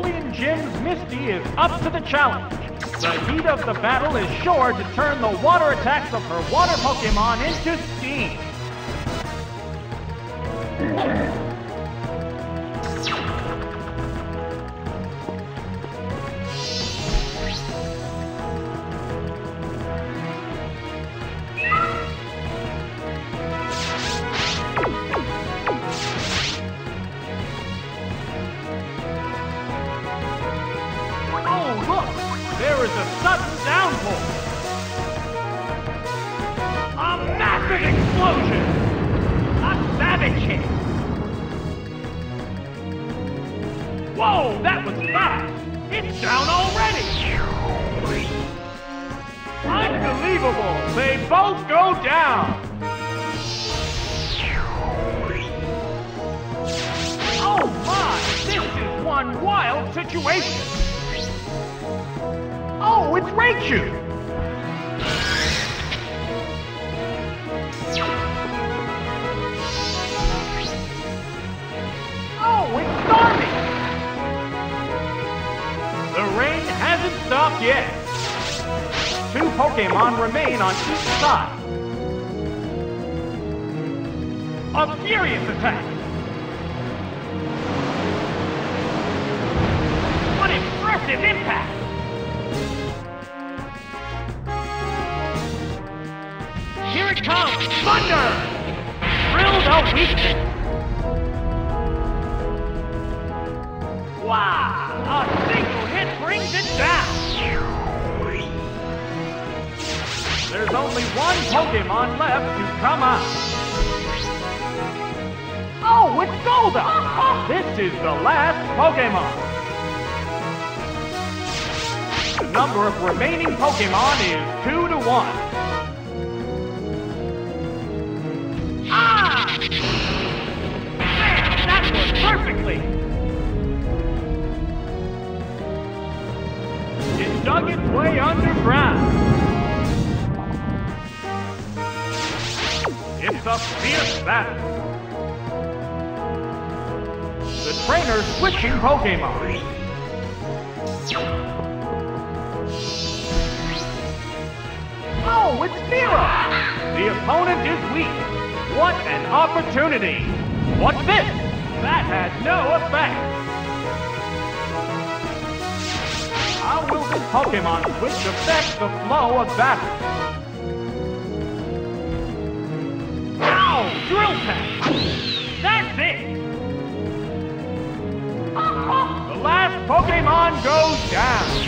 Cerulean Gym's Misty is up to the challenge. The heat of the battle is sure to turn the water attacks of her water Pokemon into steam. There is a sudden downpour! A massive explosion! A savage hit! Whoa, that was fast! It's down already! Unbelievable! They both go down! Oh my! This is one wild situation! Oh, it's Raichu! Oh, it's Starmie! The rain hasn't stopped yet. Two Pokemon remain on each side. A furious attack! What impressive impact! Here it comes! Thunder! Drill the weakness! Wow! A single hit brings it down! There's only one Pokemon left to come up! Oh, it's Golduck! This is the last Pokemon! The number of remaining Pokemon is 2 to 1. Perfectly! It dug its way underground. It's a fierce battle. The trainer's switching Pokemon. Oh, it's Fearow! The opponent is weak. What an opportunity! What's this? That had no effect. How will this Pokemon switch affect the flow of battle? Ow! Drill Peck! That's it! The last Pokemon goes down.